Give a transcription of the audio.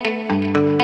Música